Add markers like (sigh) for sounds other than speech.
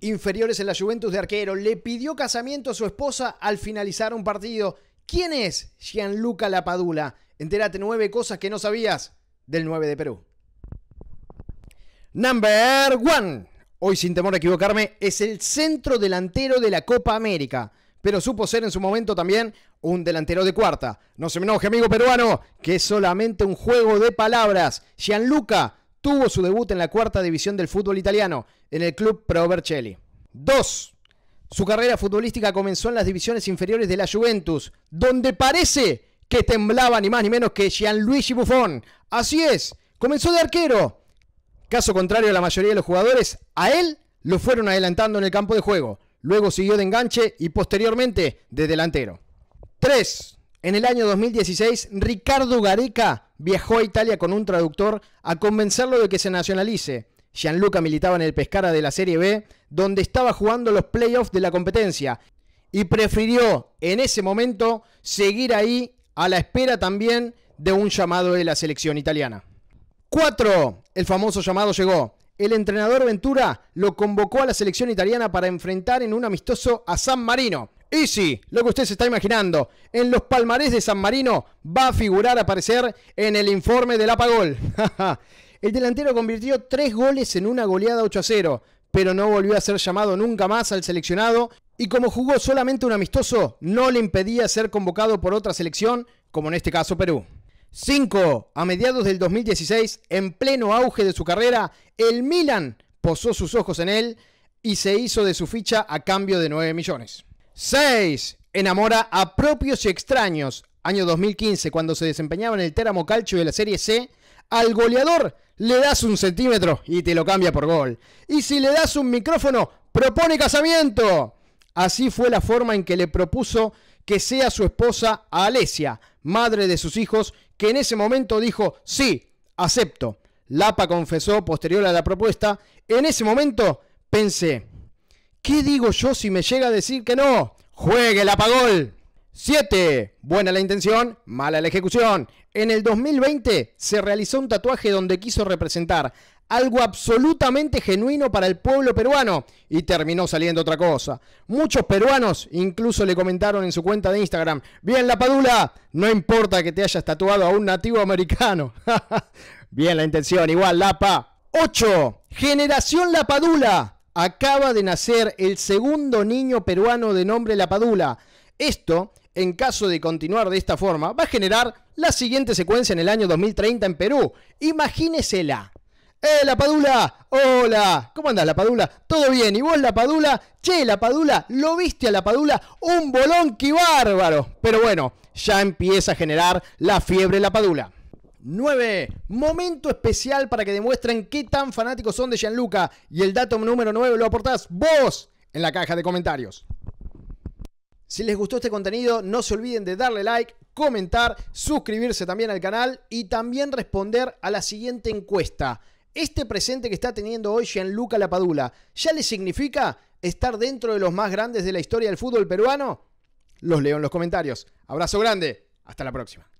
inferiores en la Juventus de arquero, le pidió casamiento a su esposa al finalizar un partido. ¿Quién es Gianluca Lapadula? Entérate nueve cosas que no sabías del 9 de Perú. Number one. Hoy, sin temor a equivocarme, es el centro delantero de la Copa América. Pero supo ser en su momento también un delantero de cuarta. No se me enoje, amigo peruano, que es solamente un juego de palabras. Gianluca tuvo su debut en la cuarta división del fútbol italiano, en el club Pro Vercelli. 2. Su carrera futbolística comenzó en las divisiones inferiores de la Juventus, donde parece que temblaba ni más ni menos que Gianluigi Buffon. Así es, comenzó de arquero. Caso contrario a la mayoría de los jugadores, a él lo fueron adelantando en el campo de juego. Luego siguió de enganche y posteriormente de delantero. 3. En el año 2016, Ricardo Gareca viajó a Italia con un traductor a convencerlo de que se nacionalice. Gianluca militaba en el Pescara de la Serie B, donde estaba jugando los playoffs de la competencia, y prefirió en ese momento seguir ahí a la espera también de un llamado de la selección italiana. 4. El famoso llamado llegó. El entrenador Ventura lo convocó a la selección italiana para enfrentar en un amistoso a San Marino. Y sí, lo que usted se está imaginando, en los palmarés de San Marino va a figurar aparecer en el informe del Apagol. (laughs) el delantero convirtió tres goles en una goleada 8 a 0, pero no volvió a ser llamado nunca más al seleccionado y como jugó solamente un amistoso, no le impedía ser convocado por otra selección, como en este caso Perú. 5. A mediados del 2016, en pleno auge de su carrera, el Milan posó sus ojos en él y se hizo de su ficha a cambio de 9 millones. 6. Enamora a propios y extraños. Año 2015, cuando se desempeñaba en el Teramo Calcio de la Serie C, al goleador le das un centímetro y te lo cambia por gol. Y si le das un micrófono, propone casamiento. Así fue la forma en que le propuso que sea su esposa a Alesia, madre de sus hijos, que en ese momento dijo, sí, acepto. Lapa confesó posterior a la propuesta, en ese momento pensé, ¿Qué digo yo si me llega a decir que no? ¡Juegue el apagol! 7. Buena la intención, mala la ejecución. En el 2020 se realizó un tatuaje donde quiso representar algo absolutamente genuino para el pueblo peruano y terminó saliendo otra cosa. Muchos peruanos incluso le comentaron en su cuenta de Instagram, bien la padula, no importa que te hayas tatuado a un nativo americano. (laughs) bien la intención, igual Lapa. 8. Generación La Padula acaba de nacer el segundo niño peruano de nombre La Padula. Esto, en caso de continuar de esta forma, va a generar la siguiente secuencia en el año 2030 en Perú. Imagínesela. ¡Eh, La Padula! ¡Hola! ¿Cómo andas, La Padula? ¿Todo bien? ¿Y vos, La Padula? Che, La Padula, ¿lo viste a La Padula? ¡Un bolonqui bárbaro! Pero bueno, ya empieza a generar la fiebre La Padula. 9. Momento especial para que demuestren qué tan fanáticos son de Gianluca. Y el dato número 9 lo aportás vos en la caja de comentarios. Si les gustó este contenido, no se olviden de darle like, comentar, suscribirse también al canal y también responder a la siguiente encuesta. ¿Este presente que está teniendo hoy Gianluca Lapadula ya le significa estar dentro de los más grandes de la historia del fútbol peruano? Los leo en los comentarios. Abrazo grande. Hasta la próxima.